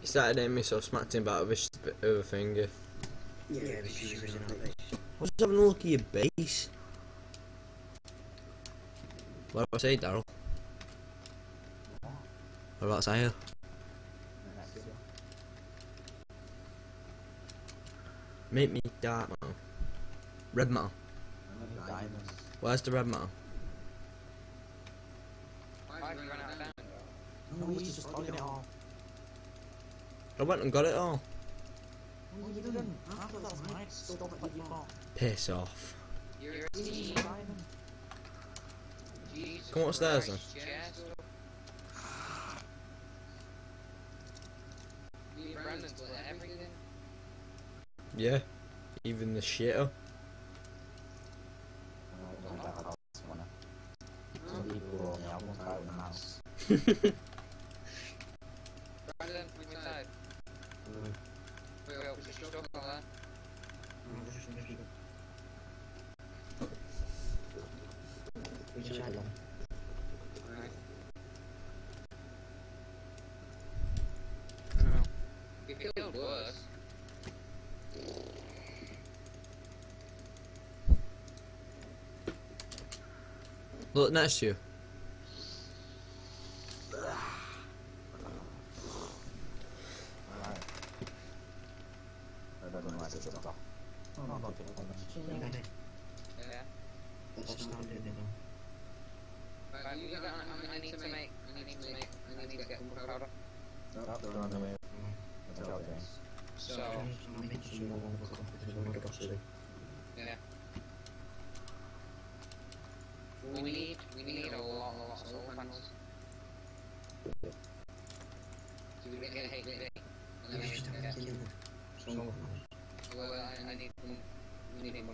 He started hitting me, so I smacked him back with his other finger. Yeah, but she's risen out there. I was having a look at your base. What do I say, Daryl? What about Sahil? Make me dark man. Red man. Diamonds. Where's the red man? Why have you run out of? No, he's just taking it all. I went and got it all. No, you didn't. After that's mine. Stop it like you got. Piss off. You're a team. Diamond. Jesus Come upstairs then. Christ, Jess. Me and Brandon split everything. Yeah. Even the shitter. Some people will only have one side of the mouse. Brandon, which side? Wait, wait, was your stuff on there? Which side then? Right. No. We feel worse. Look next to you. Alright. I don't know why I said that. Oh, no, not taking Yeah, it. then. Yeah. Let's start doing it now. Right, you got, I, I need to make, I need to make, I need to get some powder. No, they're on the way. Watch out, James. So, I'll make some more on the clock because I want to go to sleep. yeah. We need, we need a lot, a of solar panels. We get them. well, I, need, we need.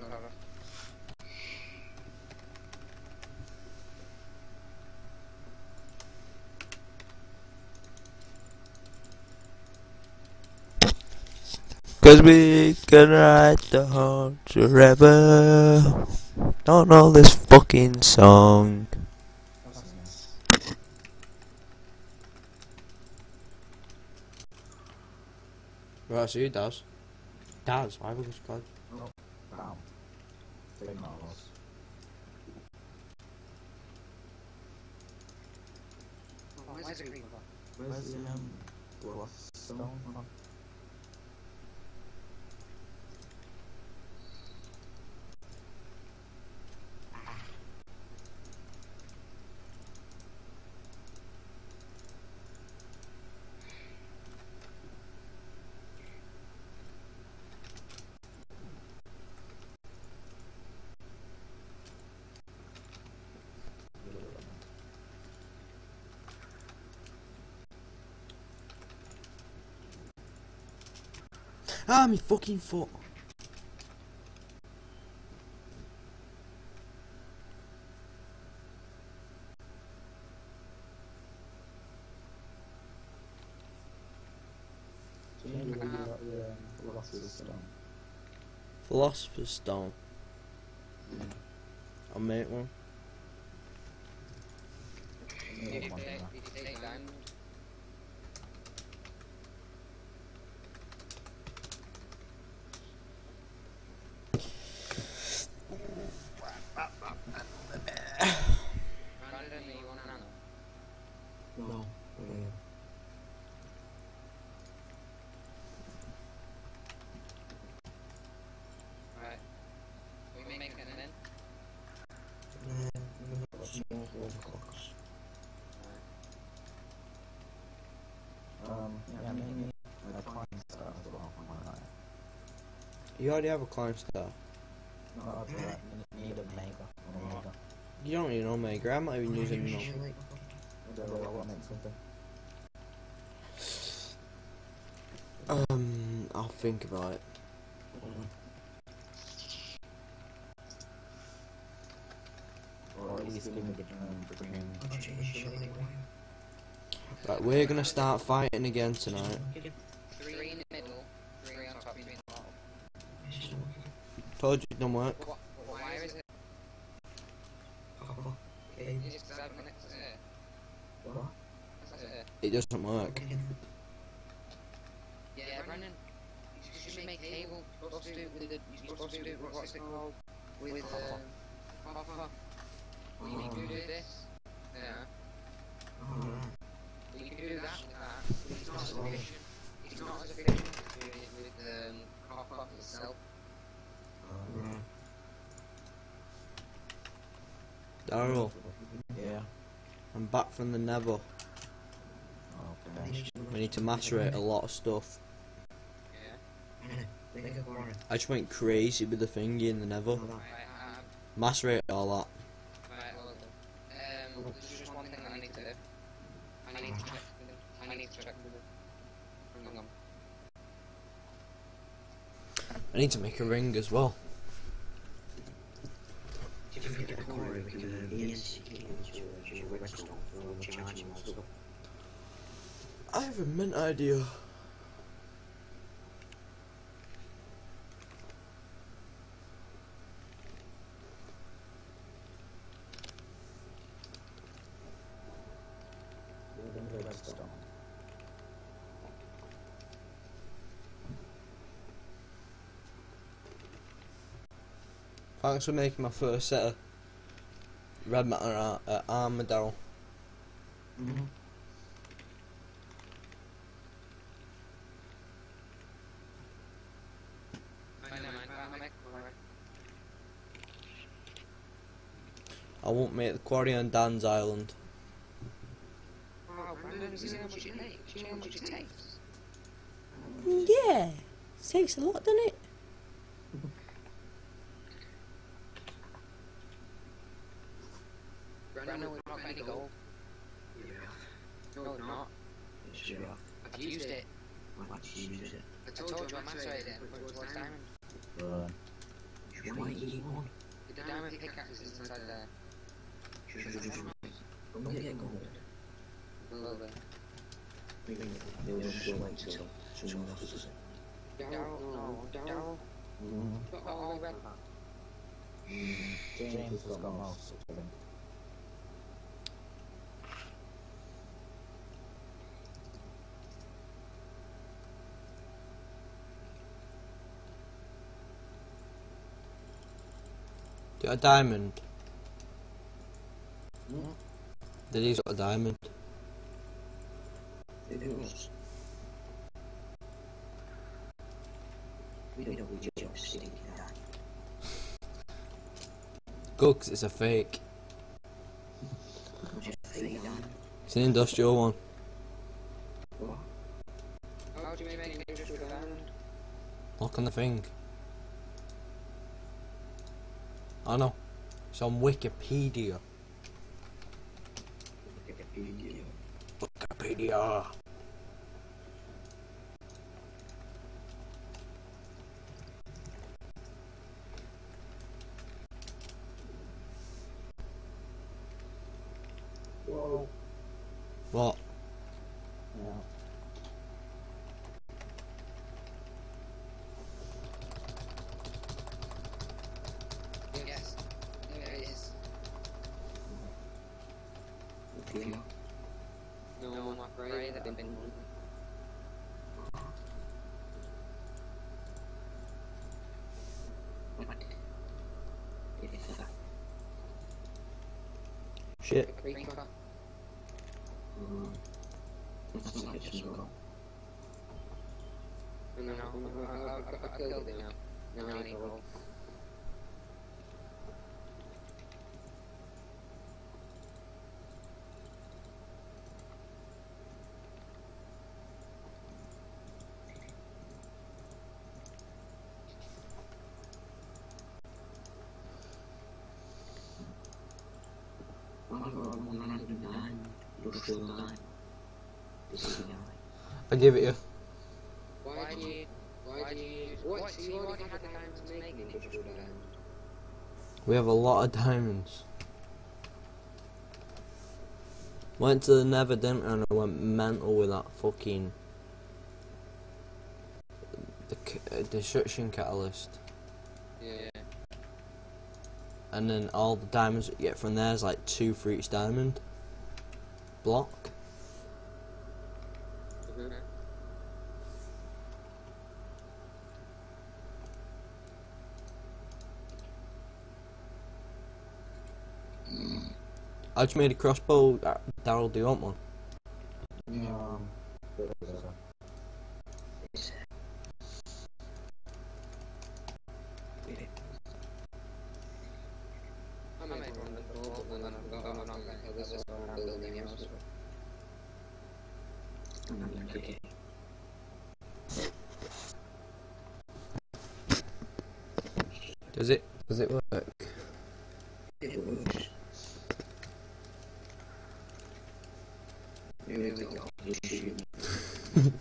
Cause we can ride the horse forever. Don't know this fucking song. What's his name? Right, so you does. Does, I was God. Brown. Big marbles. Where's the creeper? Where's the, um, stone from? Ah, me fucking foot. Glasses stone. Philosopher's Stone. I'll make one. You Did got you one take, from did you take diamond? Brandon, are you on nano? No. Mm. Right. We making it in? Mm, I'm gonna put some more overclocks. Um, yeah, maybe a Klein star as well. You already have a Klein star. No, I'll. You need a mega. Or. You don't need an Omega. I'm not even using no. Usually- Whatever, what makes something. Um, I'll think about it. Or at least give me the um, green. Usually, Right, we're gonna start fighting again tonight. Three in the middle, three on top, three in the bottom. Told you it don't work. What, why is it? Is it? It? Doesn't work. Okay. Brennan, you should make. You're supposed to do it with the. You're supposed to do it what's it called? With uh, do this. Yeah. oh, You can do that with that. But it's not as efficient. It's not as efficient as doing it with um, copper itself. oh, Daryl, Yeah. I'm back from the Nether. Okay. We need to macerate a lot of stuff. Yeah. Think of Warren. I just went crazy with the thingy in the Nether. Hold on. Right, Macerate all that. right, hold. Um, there's just one thing that I need to do. I need to check. with them. I need to check with them. Hang on. I need to make a ring as well. Did you forget the core with the ENC cables to to I have a mint idea. Thanks for making my first set of red matter ar- uh, armor, Mm-hmm. Fine, never mind. I'll make one, right? I won't make the quarry on Dan's island. Wow, Brandon, have you seen how much it know how much it takes? Yeah, takes a lot, doesn't it? Brandon, we've not got any gold. Yeah. No, we're not. It's should be off. I've used it. Why did you use? I told you I macerated it and put it towards diamond. You might eat one. The diamond pickaxe is inside there. Should you just Don't get gold. A little bit. Maybe they'll just wait till someone else does it. Daryl, no, Daryl. Mm. Got all red. James has got most of them. Do a diamond. Mm. Did he's got a diamond? It was. We don't know we just sticking that. Good, 'cause it's a fake. We just fake that. It's an industrial one. What? How do you make an industrial diamond? Look on the thing. I know. It's on Wikipedia. Wikipedia. Wikipedia. Whoa. What? Yeah. Yes. There it is. Okay. No, I'm afraid I've been. What? It is that. Shit. Creeper. Mm. It's not just wrong. No, no, no. I, I, I, I killed it now. Now I need gold. I've got 109 industrial line. This is the line. I give it you. Why do you. Why do you. What? So you already had the time to make an industrial diamond? We have a lot of diamonds. Went to the Nether, didn't And I went mental with that fucking the uh, destruction catalyst and then all the diamonds you get from there is like two for each diamond block. Mm -hmm. I just made a crossbow. Daryl, do, you want one? It. Does it? Does it work? It works. Here we go. You shoot me.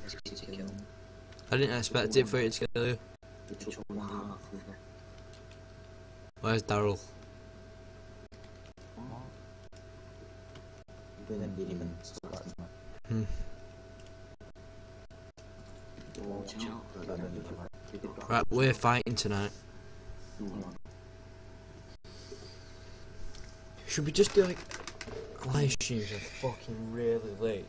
Next to kill me. I didn't expect it for it to kill you. It took one and a half of it. Where's Daryl? out. Right, we're fighting tonight. Should we just do like live streams are fucking really late?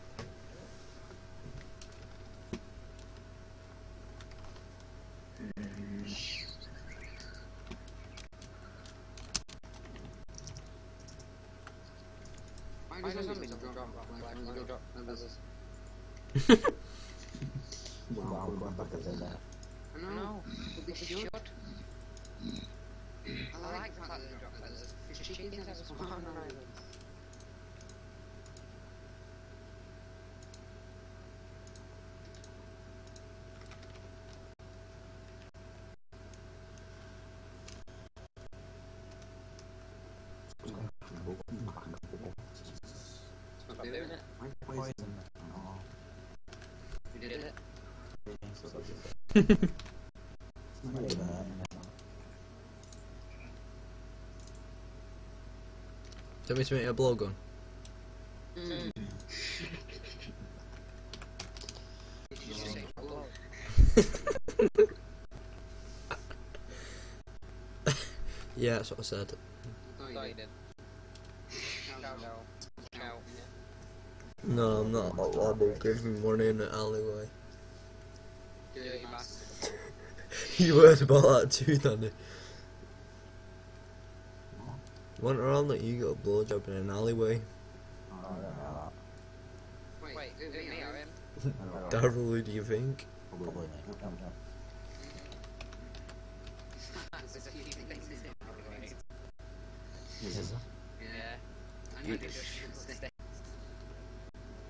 Why does something drop, drop, like, drop? Wow, we're going back to that. I know, but they should. I like the fact that they drop feathers, because chickens have spawn islands. Stop doing it. Poison. Oh, You did it. it's not even that. Do you want me to make a blowgun? Mm. Did you say blow? Yeah, that's what I said. No, you did. No, no. No. No, I'm not allowed to give me money in the alleyway. Dirty bastard. you heard about that too, Danny. Went around that you got a blowjob in an alleyway. Oh, I Wait, who, me or him? Daryl, who do you think? Probably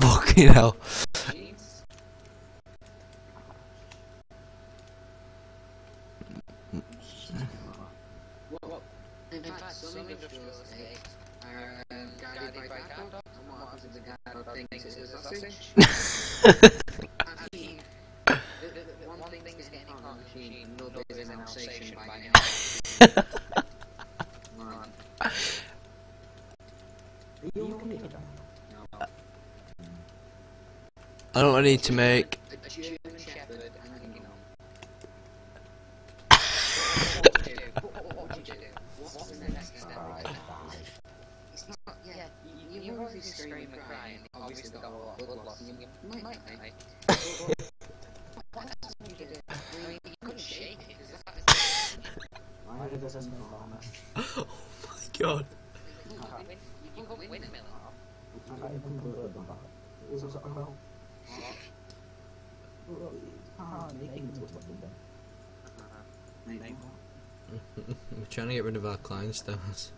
Fucking hell. Jeez. What, what? In fact, some industrial estates are um, guided by cattle, and what happens if the guide thinks it's a sausage? I mean, the, the, the one thing is getting a cotton machine, another is an Alsatian by now. Man, Are you okay? no. I don't need to make. Why did this make on Oh my god. is... You couldn't windmill it. I even put them back. It well. Well, it's hard making it look like Maybe. We're trying to get rid of our Klein stars.